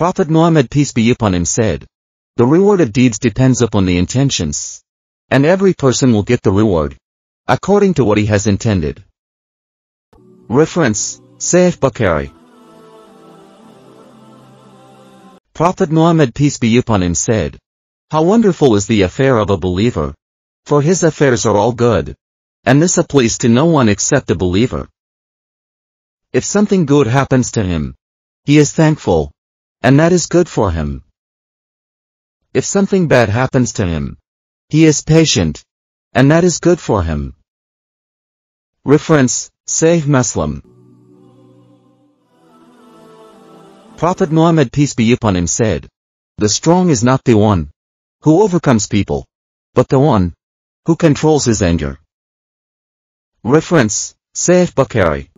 Prophet Muhammad peace be upon him said, The reward of deeds depends upon the intentions. And every person will get the reward, according to what he has intended. Reference, Sahih Bukhari. Prophet Muhammad peace be upon him said, How wonderful is the affair of a believer, for his affairs are all good, and this applies to no one except a believer. If something good happens to him, he is thankful, and that is good for him. If something bad happens to him, he is patient, and that is good for him. Reference, Sahih Muslim. Prophet Muhammad peace be upon him said, The strong is not the one who overcomes people, but the one who controls his anger. Reference, Sahih Bukhari.